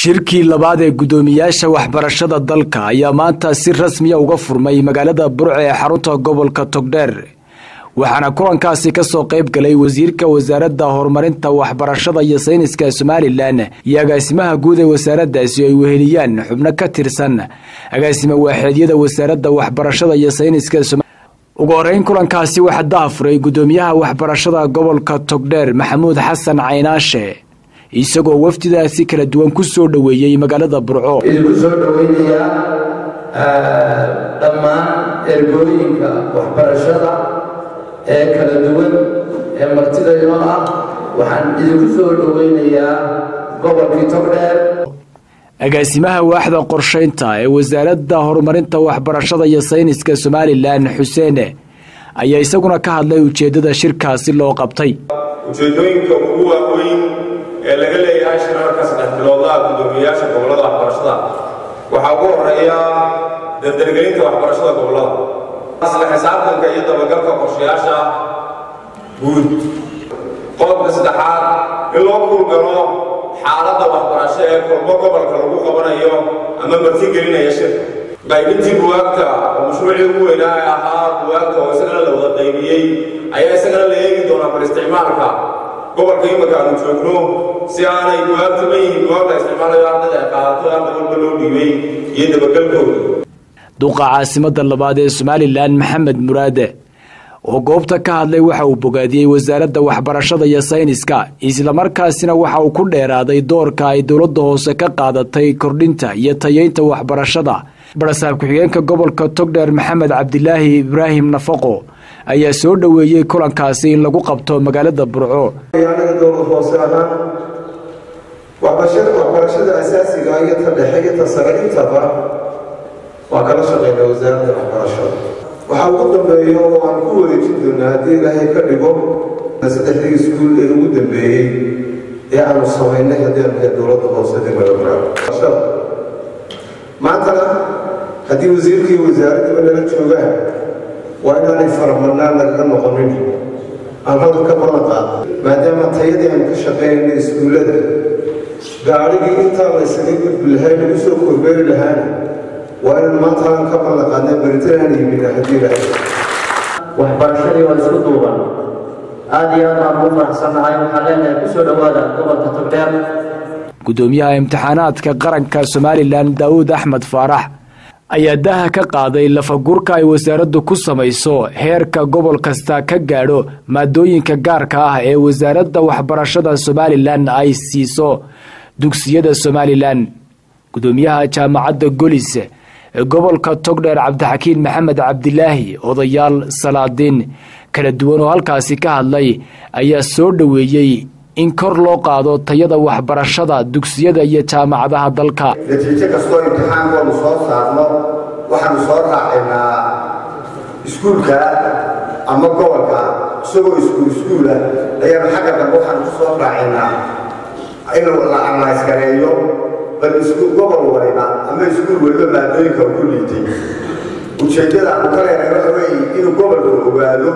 shirkii labaad ee guddoomiyaasha waxbarashada dalka ayaa maanta si rasmiya uga furmay magaalada burce ee xarunta gobolka togdheer. Waxaana kulankaasi ka soo qayb galay wasiirka wasaaradda horumarinta waxbarashada iyo sayniska somalilan iyo agaasimaha guud ee wasaaraddaasi ay weheliyaan xubno ka tirsan agaasima waaxeedyada wasaaradda waxbarashada iyo sayniska ugu horeyn kulankaasi waxaa dahafuray guddoomiyaha waxbarashada gobolka togdheer maxamuud xasan caynaashe isagoo wafdidaasi kala duwan ku soo dhoweeyey magaalada burco. Idinku soo dhoweynayaa dhammaan ergooyinka waxbarashada ee kala duwan ee martida inoo ah waxaan idinku soo dhoweynayaa gobolkii togdheer. Agaasimaha waaxda qorshaynta ee wasaaradda horumarinta waxbarashada iyo sayniska somalilan xuseene ayaa isaguna ka hadlay ujeeddada shirkaasi loo qabtay. Ujeeddooyinka ugu waaweyn ee laga leeyahay shirarka saddex biloodlaha guddoomiyayaasha gobollada waxbarashada. Waxaa ugu horreeya dardargelinta waxbarashada gobollada. Asla xisaabtanka iyo dabagalka qorshayaasha guud. Qodobka saddexaad in loo kuulgalo xaaladda waxbarasho ee kolbo gobolka lagu qabanayo ama martigelinaya shirka qaybintii buwaagta oo mashruucii ugu weynaa ee ahaa buwaagta oo isagana la wada qaybiyey ayaa isagana la eegi doonaa bal isticmaalka gobolka imika aanu joogno si aanay buwaagta ma yihiin buwaag la isticmaalayo ardada ay qaadato arda walba loo dhiibay iyo dabagalkooda duqa caasimada labaad ee somalilan maxamed muraade oo goobta ka hadlay waxa uu bogaadiyey wasaaradda waxbarashada iyo sayniska islamarkaasina waxa uu ku dheeraaday doorka ay dowladda hoose ka qaadatay kordhinta iyo tayeynta waxbarashada. Barasaab ku-xigeenka gobolka togdheer maxamed cabdilaahi ibraahim nafaqo ayaa soo dhoweeyey kulankaasi in lagu qabto magaalada burco. Hoose waxbarashada asaasiga iyo ta dhexe iyo ta sare intaba waa kala shaqeyna wasaaradda waxbarashada waxaa ugu dambeeya oo aan ku wareejin doonaa haddii ilaahay ka dhigo saddexdii iskuul ee ugu dambeeyey ee aanu samaynay haddii aanu nahay dowladda hoose degmada burco. Maantana haddii wasiirkii wasaaraddaba nala joogaan waa inaanay faramadnaan nagaga noqonin aan hadal ka balan qaado maadaama tayadii aanu ka shaqaynayna iskuullada gaadhigii intaa la ysaga gudbi lahay lagu soo korbeeri lahaana waa inaan maanta aan ka ballan qaadnay baritanaan yimina haddii lahay waxbarashadii waa isku duuban aada iyo aad baan ugu faraxsannahay waxaan leenahay ku soo dhowaada gobolka togdheer guddoomiyaha imtixaanaadka qaranka somalilan daawuud axmed faarax ayaa daha ka qaaday lafagurka ay wasaaraddu ku samayso heerka gobol kasta ka gaadho maadooyinka gaarka ah ee wasaaradda waxbarashada somalilan ay siiso dugsiyada somalilan guddoomiyaha jaamacadda golis gobolka togdheer cabdixakiin maxamed cabdilaahi odayaal salaadiin kala duwan oo halkaasi ka hadlay ayaa soo dhoweeyey in kor loo qaado tayada waxbarashada dugsiyada iyo jaamacadaha dalka waxaanu soo raacaynaa iskuulka ama gobolka isagoo iskuul iskuula ayaanu xagga dambe waxaanu ku soo raacaynaa in la anlayskareeyo bal gobol waliba ama iskuul waliba maadooyinka ku liitay. Ujeeddada aanu ka leenahay waxa weeye inuu gobolku ogaado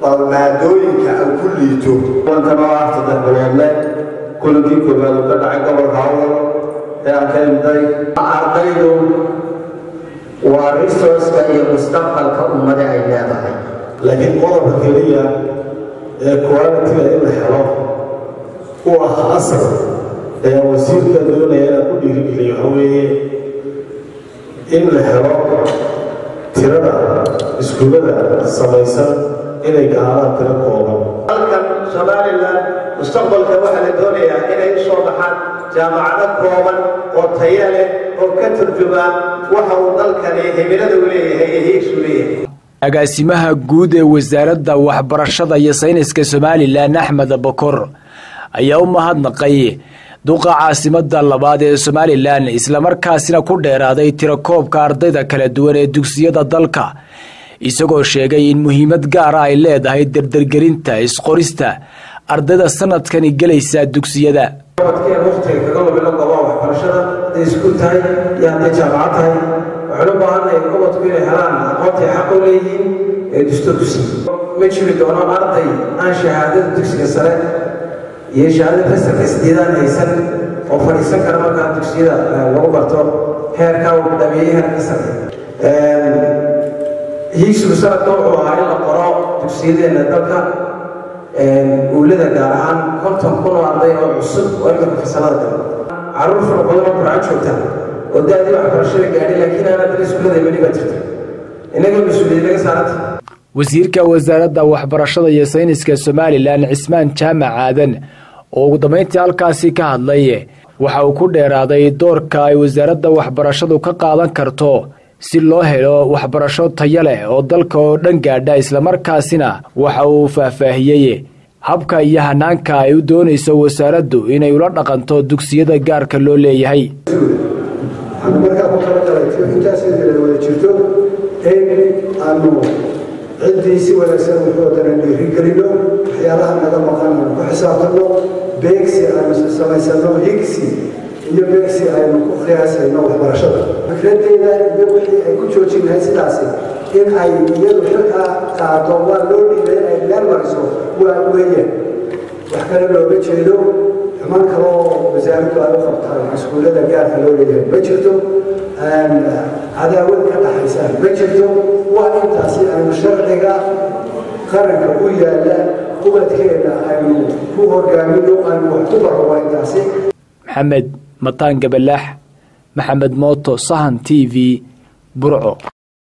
bal maadooyinka aan ku liito. Kulankanoo ah saddex biloodle kulankii koobaad uu ka dhacay gobolka hawdal ee aan ka ardaydu waa resourceka iyo mustaqbalka ummada ay leedahay laakiin qodobka keliya ee qualitiga in la helo u ah asal ee wasiirka doonaya inaan ku dhiirigeliyo waxa weeye in la helo tirada iskuullada samaysan inay gaadaan tiro kooban mustaqbalka waxaa la doonayaa inay u soo baxaan jaamacado kooban oo taya leh oo ka turjumaa waxa uu dalkani himilada u leeyahay iyo hiigsu leeyahay. Agaasimaha guud ee wasaaradda waxbarashada iyo sayniska somalilan axmed bokor ayaa u mahadnaqay duqa caasimada labaad ee somalilan islamarkaasina ku dheeraaday tirakoobka ardayda kala duwan ee dugsiyada dalka isagoo sheegay in muhiimad gaara ay leedahay dardargelinta isqorista ardayda sanadkani gelaysa dugsiyada. Waqtiga kaga lumina goobaha waxbarashada hadday iskuul tahay iyo hadday jaamacad inay leeyihiin ee arday aan shahaadada dugsiga sare iyo shahaadada fasalka oo fadhiisan kara markaa dugsiyada lagu barto heerkaa uu dhameeyey heerka sare. Sanadka wuxuu ahaa in la qoro dugsiyadeenna dalka uulada gaar ahaan konton kun oo arday oo cusub oo iminka fasalada gala carruur fara badan oo qurcaan joogta oo da-dii waxbarashada gaadhay laakiin aan haddana iskuulada weli baa jirta. Innaga mas'uuliyad laga saaranta wasiirka wasaaradda waxbarashada iyo sayniska somalilan cismaan jaamac aadan oo ugu dambayntii halkaasi ka hadlay waxa uu ku dheeraaday doorka ay wasaaradda waxbarashadu ka qaadan karto si loo helo waxbarasho tayo leh oo dalka oo dhan gaadha islamarkaasina waxa uu faahfaahiyey habka iyo hanaanka ay u doonayso wasaaraddu inay ula dhaqanto dugsiyada gaarka loo leeyahay. Aanu ciddii si wanaagsan wuxuudana dhiirigelino waxyaalaha naga maqan aanu ku xisaabtanno beegsi aynu samaysano higsi iyo beegsi aynu ku qiyaasayno waxbarashada fikraddeeda iyo wixii ay ku joojin lahayd sidaasi. In ay iyadu xilkaa qaado waa loo dhiibay ay meel mariso waa weeyaan wax kale looga jeedo xumaan kaloo wasaaraddu ay u qabtaan iskuullada gaarka loo leeyahay. Ma jirto cadaawad ka dhaxaysa. Ma jirto waa intaasi aynu sharciga qaranka u yaalla ubadkeena aynu ku hogaamino aynu wax ku baro waa intaasi. Maxamed mataan gabalaax maxamed mooto sahan t v burco